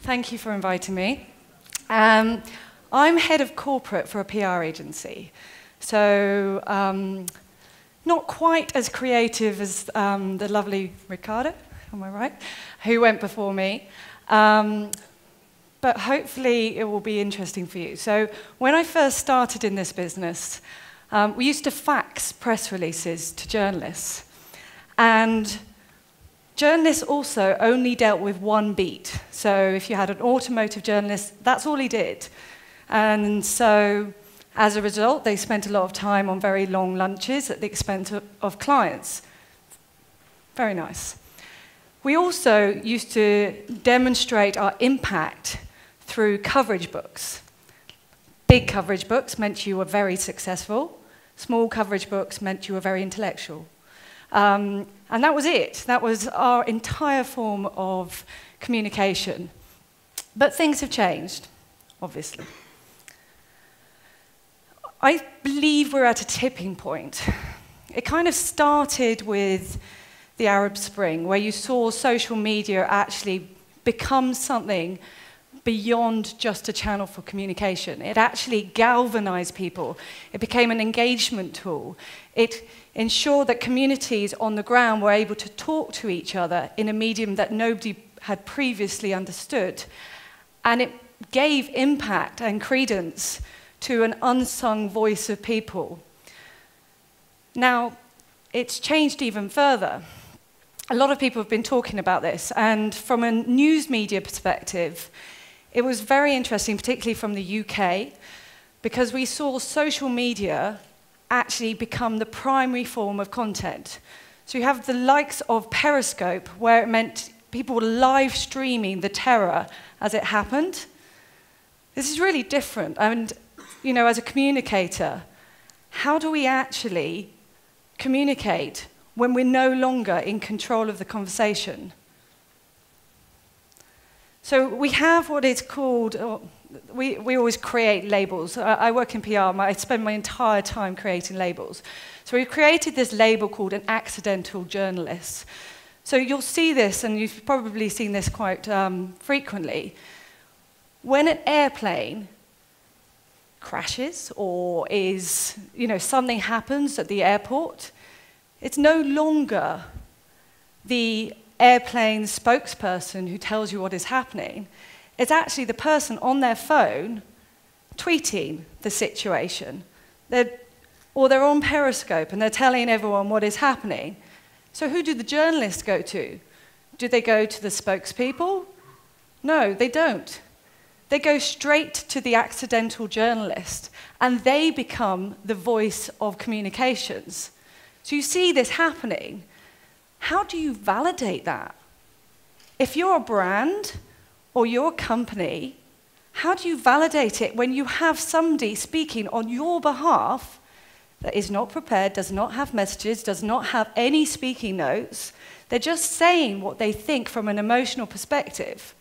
Thank you for inviting me. Um, I'm head of corporate for a PR agency. So, um, not quite as creative as um, the lovely Ricardo, am I right? Who went before me. Um, but hopefully it will be interesting for you. So, when I first started in this business, um, we used to fax press releases to journalists. And journalists also only dealt with one beat. So, if you had an automotive journalist, that's all he did. And so, as a result, they spent a lot of time on very long lunches at the expense of, of clients. Very nice. We also used to demonstrate our impact through coverage books. Big coverage books meant you were very successful. Small coverage books meant you were very intellectual. Um, and that was it. That was our entire form of communication. But things have changed, obviously. I believe we're at a tipping point. It kind of started with the Arab Spring, where you saw social media actually become something beyond just a channel for communication. It actually galvanized people. It became an engagement tool. It ensured that communities on the ground were able to talk to each other in a medium that nobody had previously understood. And it gave impact and credence to an unsung voice of people. Now, it's changed even further. A lot of people have been talking about this, and from a news media perspective, it was very interesting, particularly from the UK, because we saw social media actually become the primary form of content. So you have the likes of Periscope, where it meant people were live streaming the terror as it happened. This is really different. And you know, as a communicator, how do we actually communicate when we're no longer in control of the conversation? So we have what is called, uh, we, we always create labels. I, I work in PR, I spend my entire time creating labels. So we've created this label called an accidental journalist. So you'll see this, and you've probably seen this quite um, frequently. When an airplane crashes or is, you know, something happens at the airport, it's no longer the airplane spokesperson who tells you what is happening. It's actually the person on their phone tweeting the situation. They're, or they're on Periscope and they're telling everyone what is happening. So who do the journalists go to? Do they go to the spokespeople? No, they don't. They go straight to the accidental journalist and they become the voice of communications. So you see this happening. How do you validate that? If you're a brand or you're a company, how do you validate it when you have somebody speaking on your behalf that is not prepared, does not have messages, does not have any speaking notes? They're just saying what they think from an emotional perspective.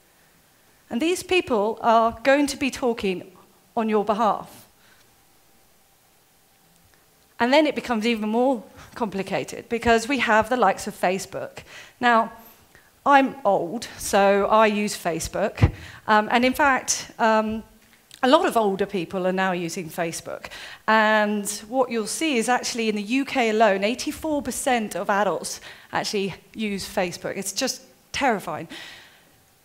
And these people are going to be talking on your behalf. And then it becomes even more complicated because we have the likes of Facebook. Now, I'm old, so I use Facebook. Um, and in fact, um, a lot of older people are now using Facebook. And what you'll see is actually in the UK alone, 84% of adults actually use Facebook. It's just terrifying.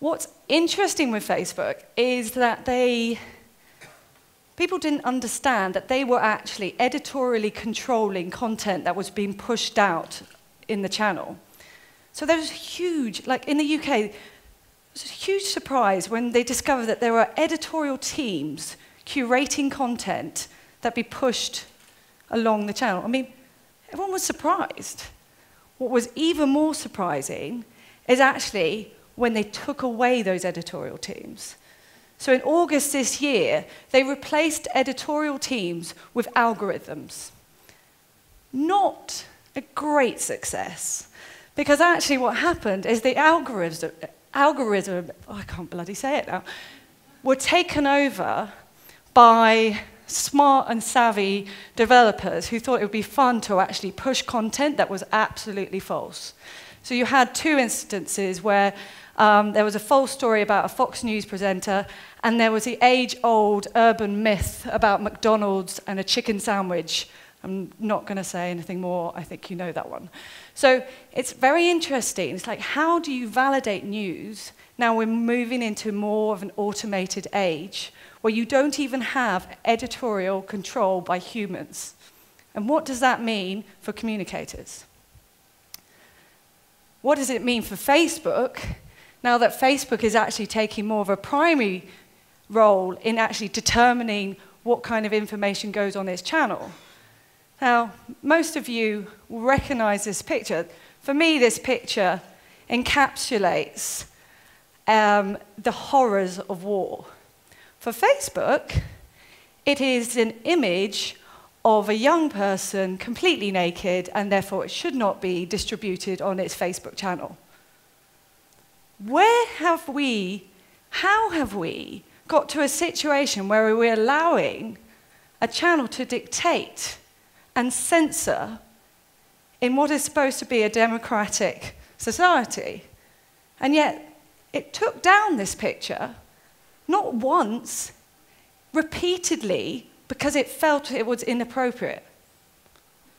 What's interesting with Facebook is that they people didn't understand that they were actually editorially controlling content that was being pushed out in the channel. So there was a huge, like in the UK, it was a huge surprise when they discovered that there were editorial teams curating content that be pushed along the channel. I mean, everyone was surprised. What was even more surprising is actually when they took away those editorial teams. So in August this year, they replaced editorial teams with algorithms. Not a great success, because actually what happened is the algorithm, algorithm oh, I can't bloody say it now, were taken over by smart and savvy developers who thought it would be fun to actually push content that was absolutely false. So you had two instances where um, there was a false story about a Fox News presenter, and there was the age old urban myth about McDonald's and a chicken sandwich. I'm not going to say anything more. I think you know that one. So it's very interesting. It's like, how do you validate news? Now we're moving into more of an automated age where you don't even have editorial control by humans. And what does that mean for communicators? What does it mean for Facebook now that Facebook is actually taking more of a primary role in actually determining what kind of information goes on its channel? Now, most of you will recognize this picture. For me, this picture encapsulates um, the horrors of war. For Facebook, it is an image of a young person completely naked, and therefore it should not be distributed on its Facebook channel. Where have we, how have we got to a situation where we're allowing a channel to dictate and censor in what is supposed to be a democratic society? And yet, it took down this picture, not once, repeatedly because it felt it was inappropriate.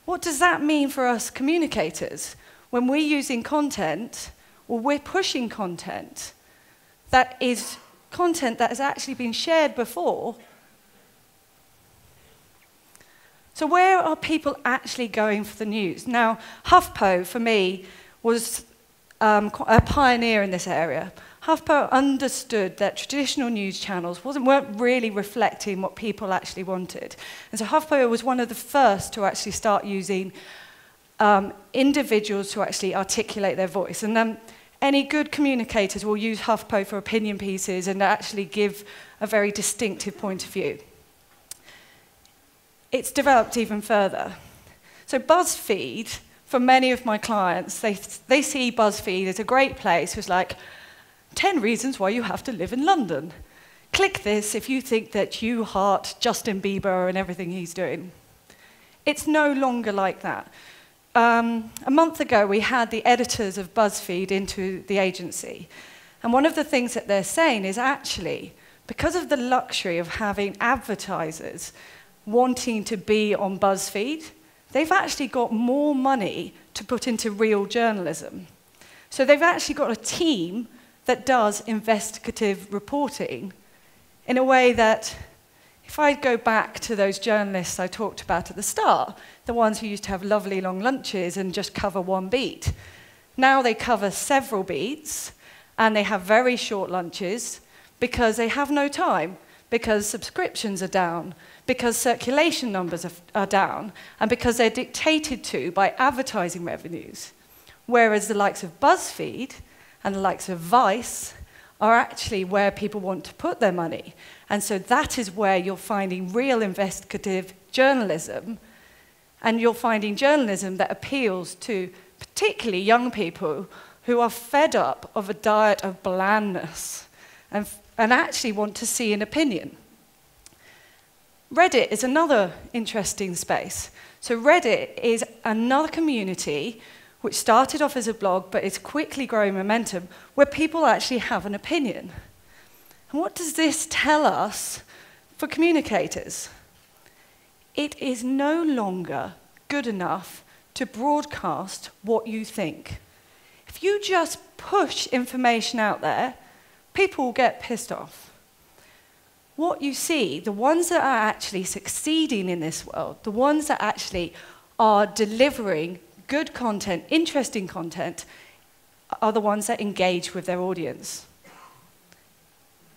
What does that mean for us communicators when we're using content or we're pushing content that is content that has actually been shared before? So, where are people actually going for the news? Now, HuffPo, for me, was um, a pioneer in this area. HuffPo understood that traditional news channels weren't really reflecting what people actually wanted. And so HuffPo was one of the first to actually start using um, individuals to actually articulate their voice. And then any good communicators will use HuffPo for opinion pieces and actually give a very distinctive point of view. It's developed even further. So BuzzFeed, for many of my clients, they, they see BuzzFeed as a great place. It's like, 10 reasons why you have to live in London. Click this if you think that you heart Justin Bieber and everything he's doing. It's no longer like that. Um, a month ago, we had the editors of BuzzFeed into the agency. And one of the things that they're saying is actually, because of the luxury of having advertisers wanting to be on BuzzFeed, they've actually got more money to put into real journalism. So they've actually got a team that does investigative reporting in a way that, if I go back to those journalists I talked about at the start, the ones who used to have lovely long lunches and just cover one beat, now they cover several beats and they have very short lunches because they have no time, because subscriptions are down, because circulation numbers are, are down, and because they're dictated to by advertising revenues. Whereas the likes of BuzzFeed, and the likes of Vice are actually where people want to put their money. And so that is where you're finding real investigative journalism, and you're finding journalism that appeals to particularly young people who are fed up of a diet of blandness and, and actually want to see an opinion. Reddit is another interesting space. So, Reddit is another community which started off as a blog but is quickly growing momentum, where people actually have an opinion. And what does this tell us for communicators? It is no longer good enough to broadcast what you think. If you just push information out there, people will get pissed off. What you see, the ones that are actually succeeding in this world, the ones that actually are delivering good content, interesting content, are the ones that engage with their audience.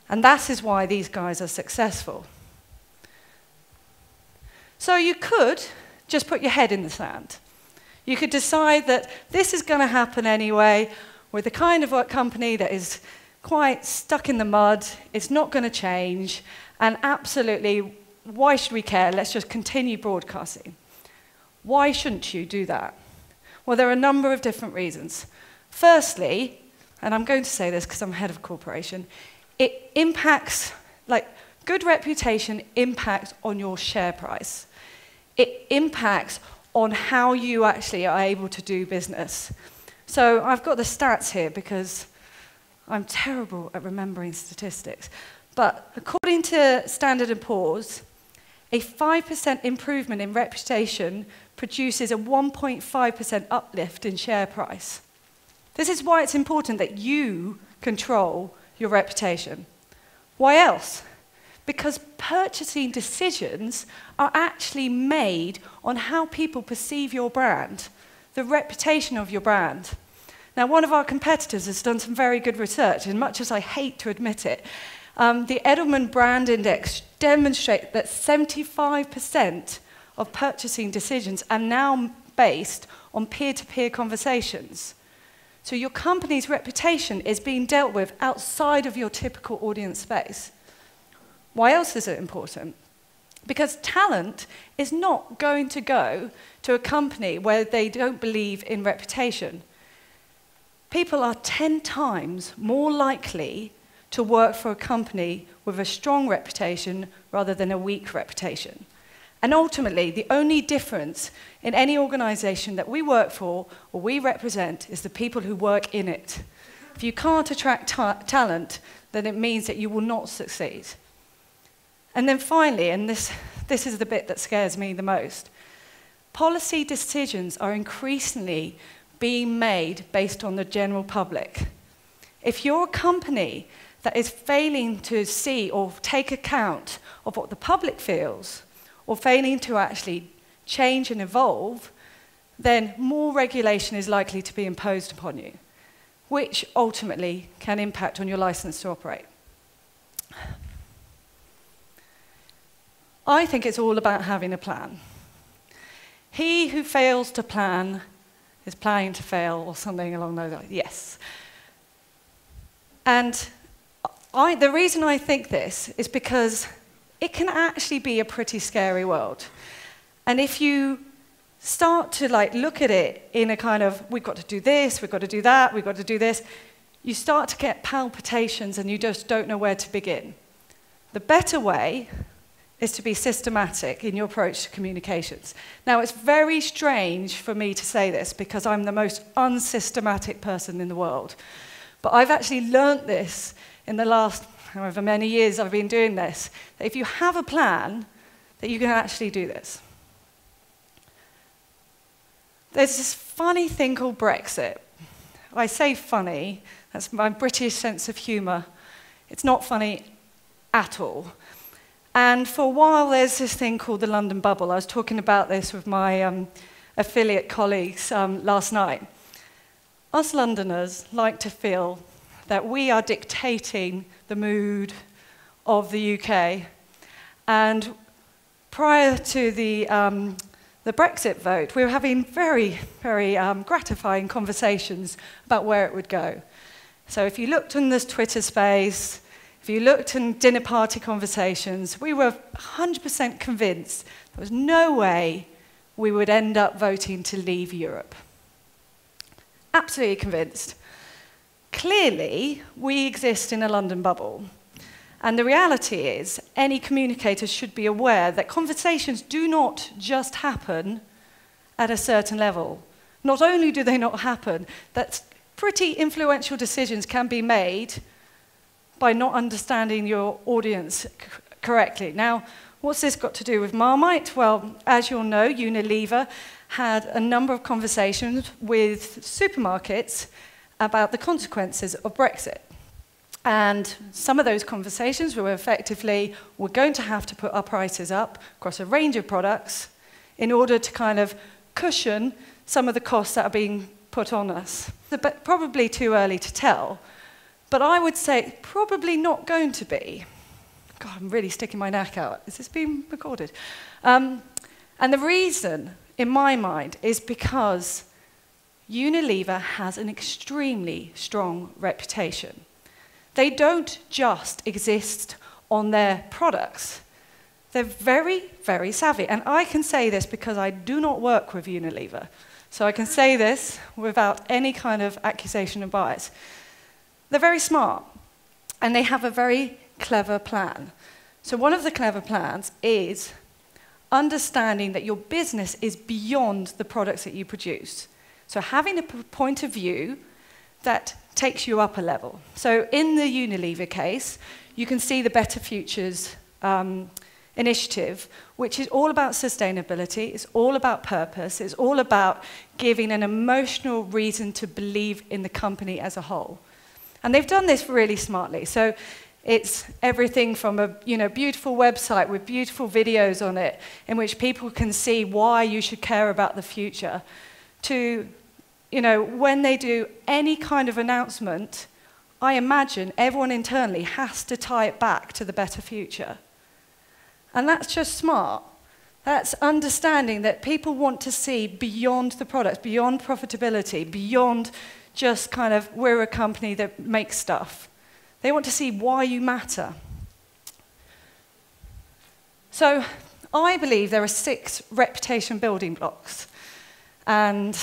And that is why these guys are successful. So you could just put your head in the sand. You could decide that this is going to happen anyway with the kind of company that is quite stuck in the mud, it's not going to change, and absolutely, why should we care? Let's just continue broadcasting. Why shouldn't you do that? Well, there are a number of different reasons. Firstly, and I'm going to say this because I'm head of a corporation, it impacts, like, good reputation impacts on your share price. It impacts on how you actually are able to do business. So I've got the stats here because I'm terrible at remembering statistics. But according to Standard & Poor's, a 5% improvement in reputation produces a 1.5% uplift in share price. This is why it's important that you control your reputation. Why else? Because purchasing decisions are actually made on how people perceive your brand, the reputation of your brand. Now, one of our competitors has done some very good research, and much as I hate to admit it, um, the Edelman Brand Index demonstrates that 75% of purchasing decisions are now based on peer to peer conversations. So your company's reputation is being dealt with outside of your typical audience space. Why else is it important? Because talent is not going to go to a company where they don't believe in reputation. People are 10 times more likely to work for a company with a strong reputation rather than a weak reputation. And ultimately, the only difference in any organization that we work for or we represent is the people who work in it. If you can't attract ta talent, then it means that you will not succeed. And then finally, and this, this is the bit that scares me the most, policy decisions are increasingly being made based on the general public. If you're a company that is failing to see or take account of what the public feels, or failing to actually change and evolve, then more regulation is likely to be imposed upon you, which ultimately can impact on your license to operate. I think it's all about having a plan. He who fails to plan is planning to fail, or something along those lines. Yes. And I, the reason I think this is because it can actually be a pretty scary world. And if you start to like look at it in a kind of we've got to do this, we've got to do that, we've got to do this, you start to get palpitations and you just don't know where to begin. The better way is to be systematic in your approach to communications. Now, it's very strange for me to say this because I'm the most unsystematic person in the world. But I've actually learnt this in the last however many years I've been doing this, that if you have a plan, that you can actually do this. There's this funny thing called Brexit. I say funny, that's my British sense of humour. It's not funny at all. And for a while, there's this thing called the London bubble. I was talking about this with my um, affiliate colleagues um, last night. Us Londoners like to feel that we are dictating the mood of the UK. And prior to the, um, the Brexit vote, we were having very, very um, gratifying conversations about where it would go. So if you looked in this Twitter space, if you looked in dinner party conversations, we were 100% convinced there was no way we would end up voting to leave Europe. Absolutely convinced. Clearly, we exist in a London bubble. And the reality is, any communicator should be aware that conversations do not just happen at a certain level. Not only do they not happen, that pretty influential decisions can be made by not understanding your audience correctly. Now, what's this got to do with Marmite? Well, as you'll know, Unilever had a number of conversations with supermarkets about the consequences of Brexit. And some of those conversations were effectively, we're going to have to put our prices up across a range of products in order to kind of cushion some of the costs that are being put on us. But probably too early to tell, but I would say probably not going to be. God, I'm really sticking my neck out. Is this being recorded? Um, and the reason, in my mind, is because Unilever has an extremely strong reputation. They don't just exist on their products. They're very, very savvy. And I can say this because I do not work with Unilever. So I can say this without any kind of accusation of bias. They're very smart, and they have a very clever plan. So one of the clever plans is understanding that your business is beyond the products that you produce. So having a point of view that takes you up a level. So in the Unilever case, you can see the Better Futures um, initiative, which is all about sustainability, it's all about purpose, it's all about giving an emotional reason to believe in the company as a whole. And they've done this really smartly. So it's everything from a you know, beautiful website with beautiful videos on it in which people can see why you should care about the future to you know, when they do any kind of announcement, I imagine everyone internally has to tie it back to the better future. And that's just smart. That's understanding that people want to see beyond the product, beyond profitability, beyond just kind of we're a company that makes stuff. They want to see why you matter. So I believe there are six reputation building blocks. And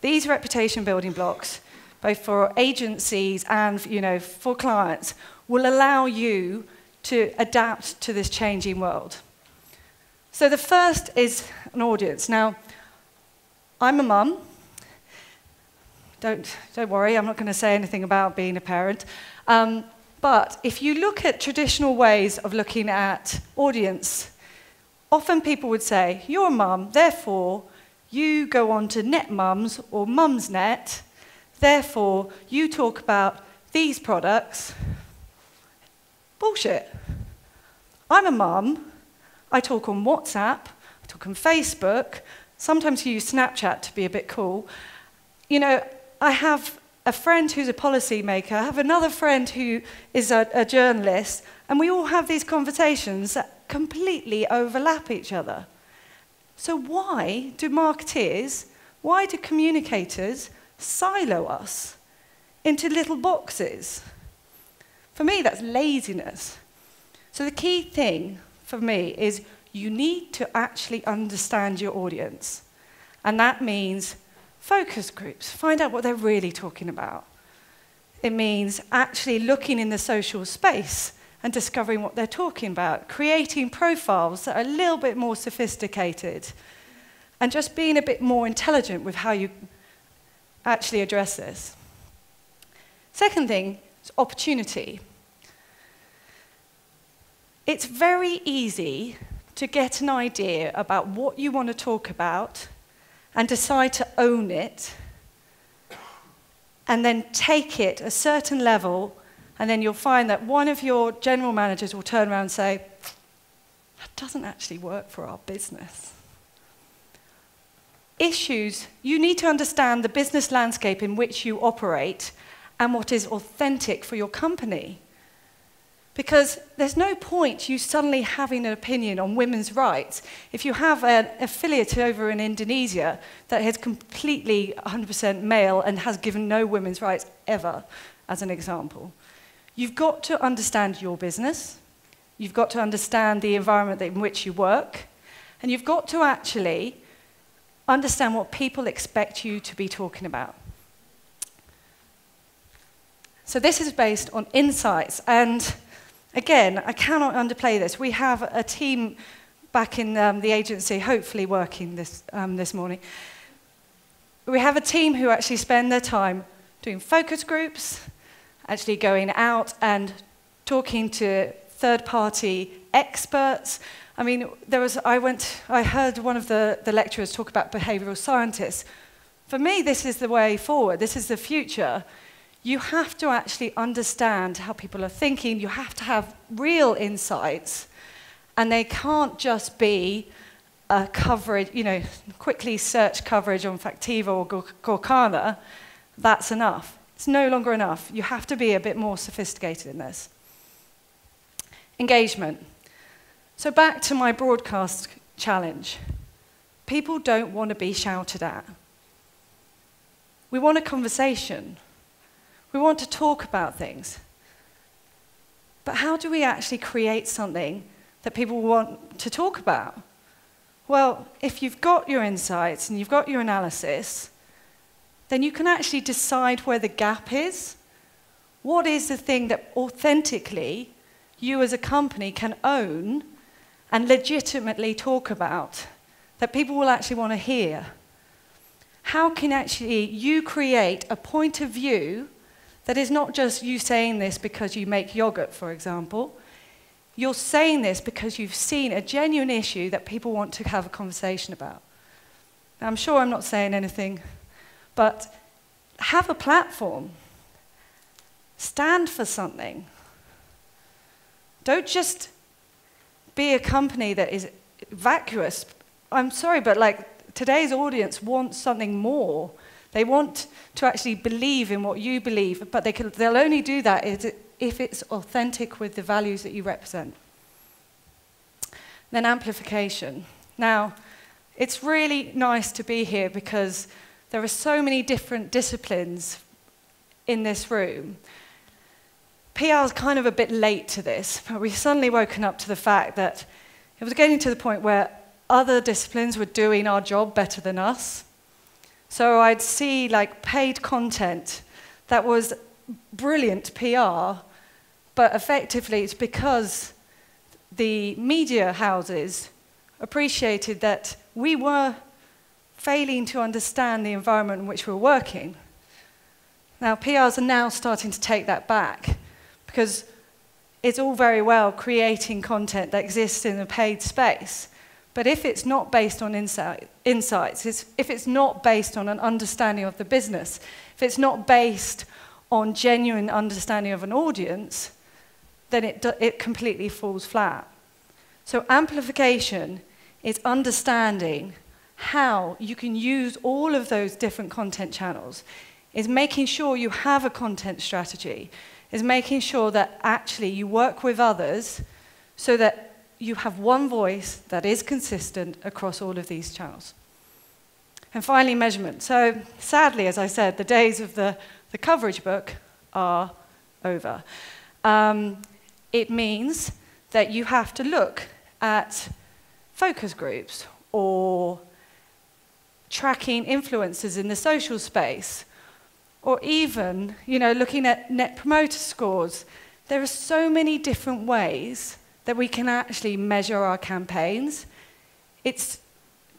these reputation building blocks, both for agencies and you know, for clients, will allow you to adapt to this changing world. So the first is an audience. Now, I'm a mum. Don't, don't worry, I'm not going to say anything about being a parent. Um, but if you look at traditional ways of looking at audience, often people would say, You're a mum, therefore you go on to NetMums or Mumsnet, therefore you talk about these products. Bullshit. I'm a mum. I talk on WhatsApp, I talk on Facebook, sometimes you use Snapchat to be a bit cool. You know, I have a friend who's a policymaker, I have another friend who is a, a journalist, and we all have these conversations that completely overlap each other. So, why do marketeers, why do communicators silo us into little boxes? For me, that's laziness. So, the key thing for me is you need to actually understand your audience. And that means focus groups, find out what they're really talking about. It means actually looking in the social space and discovering what they're talking about, creating profiles that are a little bit more sophisticated, and just being a bit more intelligent with how you actually address this. Second thing is opportunity. It's very easy to get an idea about what you want to talk about and decide to own it and then take it a certain level and then you'll find that one of your general managers will turn around and say, that doesn't actually work for our business. Issues, you need to understand the business landscape in which you operate and what is authentic for your company. Because there's no point you suddenly having an opinion on women's rights if you have an affiliate over in Indonesia that is completely 100% male and has given no women's rights ever, as an example. You've got to understand your business, you've got to understand the environment in which you work, and you've got to actually understand what people expect you to be talking about. So this is based on insights, and again, I cannot underplay this. We have a team back in um, the agency, hopefully working this, um, this morning. We have a team who actually spend their time doing focus groups, actually going out and talking to third party experts. I mean, there was, I, went, I heard one of the, the lecturers talk about behavioral scientists. For me, this is the way forward, this is the future. You have to actually understand how people are thinking, you have to have real insights, and they can't just be a coverage, you know, quickly search coverage on Factiva or Gorkana. That's enough. It's no longer enough. You have to be a bit more sophisticated in this. Engagement. So, back to my broadcast challenge. People don't want to be shouted at. We want a conversation. We want to talk about things. But how do we actually create something that people want to talk about? Well, if you've got your insights and you've got your analysis, then you can actually decide where the gap is. What is the thing that authentically you as a company can own and legitimately talk about that people will actually want to hear? how can actually you create a point of view that is not just you saying this because you make yogurt, for example. You're saying this because you've seen a genuine issue that people want to have a conversation about. Now, I'm sure I'm not saying anything, but have a platform. Stand for something. Don't just be a company that is vacuous. I'm sorry, but like today's audience wants something more. They want to actually believe in what you believe, but they can, they'll only do that if it's authentic with the values that you represent. Then amplification. Now, it's really nice to be here because there are so many different disciplines in this room. PR is kind of a bit late to this, but we've suddenly woken up to the fact that it was getting to the point where other disciplines were doing our job better than us. So I'd see like paid content that was brilliant PR, but effectively it's because the media houses appreciated that we were failing to understand the environment in which we're working. Now, PRs are now starting to take that back because it's all very well creating content that exists in a paid space, but if it's not based on insight, insights, it's, if it's not based on an understanding of the business, if it's not based on genuine understanding of an audience, then it, it completely falls flat. So amplification is understanding how you can use all of those different content channels, is making sure you have a content strategy, is making sure that actually you work with others so that you have one voice that is consistent across all of these channels. And finally, measurement. So sadly, as I said, the days of the, the coverage book are over. Um, it means that you have to look at focus groups or tracking influencers in the social space or even you know, looking at net promoter scores. There are so many different ways that we can actually measure our campaigns. It's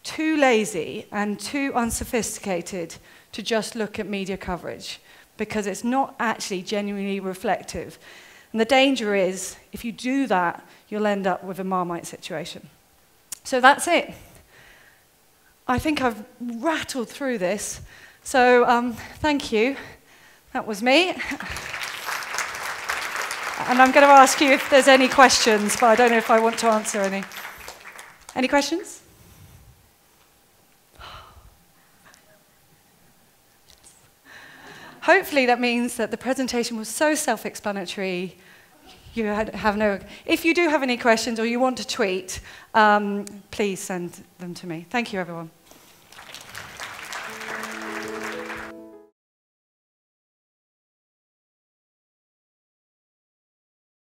too lazy and too unsophisticated to just look at media coverage because it's not actually genuinely reflective. And the danger is, if you do that, you'll end up with a Marmite situation. So that's it. I think I've rattled through this. So um, thank you. That was me. And I'm going to ask you if there's any questions, but I don't know if I want to answer any. Any questions? Hopefully, that means that the presentation was so self explanatory. You have no. If you do have any questions or you want to tweet, um, please send them to me. Thank you, everyone.